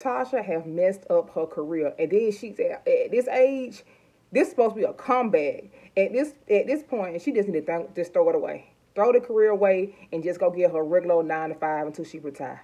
Tasha have messed up her career, and then she's at, at this age. This is supposed to be a comeback. At this at this point, she just need to th- just throw it away, throw the career away, and just go get her regular nine to five until she retire.